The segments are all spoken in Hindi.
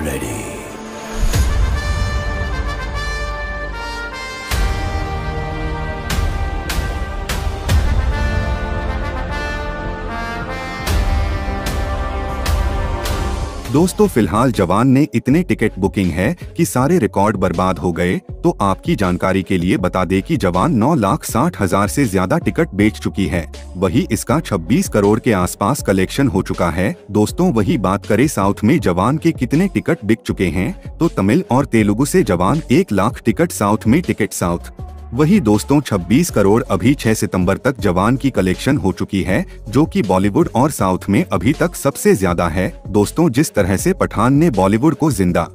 Ready. दोस्तों, फ़िलहाल जवान ने इतने टिकट बुकिंग है कि सारे रिकॉर्ड बर्बाद हो गए। तो आपकी जानकारी के लिए बता दे कि जवान नौ लाख साठ हज़ार ऐसी ज़्यादा टिकट बेच चुकी है। वही इसका 26 करोड़ के आसपास कलेक्शन हो चुका है। दोस्तों, वही बात करें साउथ में जवान के कितने टिकट बिक चुके हैं। तो तमिल और तेलुगु से जवान एक लाख टिकट साउथ में टिकट साउथ। वही दोस्तों 26 करोड़ अभी 6 सितंबर तक जवान की कलेक्शन हो चुकी है, जो कि बॉलीवुड और साउथ में अभी तक सबसे ज़्यादा है। दोस्तों, जिस तरह से पठान ने बॉलीवुड को ज़िंदा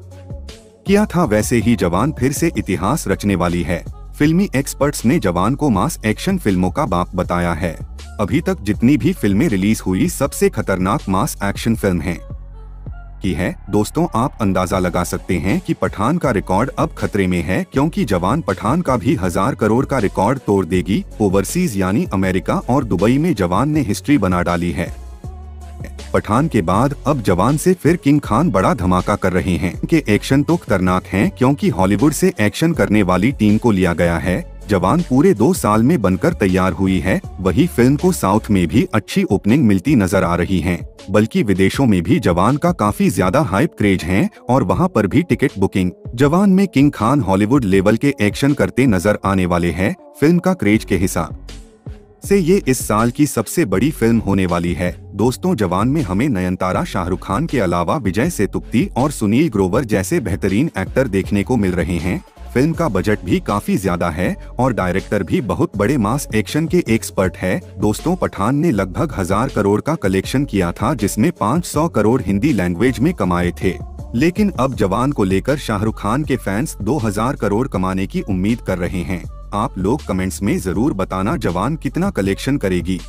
किया था, वैसे ही जवान फिर से इतिहास रचने वाली है। फिल्मी एक्सपर्ट्स ने जवान को मास एक्शन फ़िल्मों का बाप बताया है। अभी तक जितनी भी फ़िल्में रिलीज़ हुई, सबसे खतरनाक मास एक्शन फ़िल्म है। की है? दोस्तों, आप अंदाज़ा लगा सकते हैं कि पठान का रिकॉर्ड अब खतरे में है, क्योंकि जवान पठान का भी हज़ार करोड़ का रिकॉर्ड तोड़ देगी। ओवरसीज यानी अमेरिका और दुबई में जवान ने हिस्ट्री बना डाली है। पठान के बाद अब जवान से फिर किंग खान बड़ा धमाका कर रहे हैं। कि एक्शन तो खतरनाक हैं, क्योंकि हॉलीवुड से एक्शन करने वाली टीम को लिया गया है। जवान पूरे दो साल में बनकर तैयार हुई है, वही फ़िल्म को साउथ में भी अच्छी ओपनिंग मिलती नज़र आ रही है, बल्कि विदेशों में भी जवान का काफ़ी ज़्यादा हाइप क्रेज है और वहाँ पर भी टिकट बुकिंग जवान में किंग खान हॉलीवुड लेवल के एक्शन करते नज़र आने वाले हैं, फ़िल्म का क्रेज के हिसाब से ये इस साल की सबसे बड़ी फ़िल्म होने वाली है। दोस्तों, जवान में हमें नयनतारा शाहरुख खान के अलावा विजय सेतुपति और सुनील ग्रोवर जैसे बेहतरीन एक्टर देखने को मिल रहे हैं। फ़िल्म का बजट भी काफ़ी ज़्यादा है और डायरेक्टर भी बहुत बड़े मास एक्शन के एक्सपर्ट है। दोस्तों, पठान ने लगभग हज़ार करोड़ का कलेक्शन किया था, जिसमें 500 करोड़ हिंदी लैंग्वेज में कमाए थे। लेकिन अब जवान को लेकर शाहरुख खान के फैंस 2000 करोड़ कमाने की उम्मीद कर रहे हैं। आप लोग कमेंट्स में ज़रूर बताना जवान कितना कलेक्शन करेगी।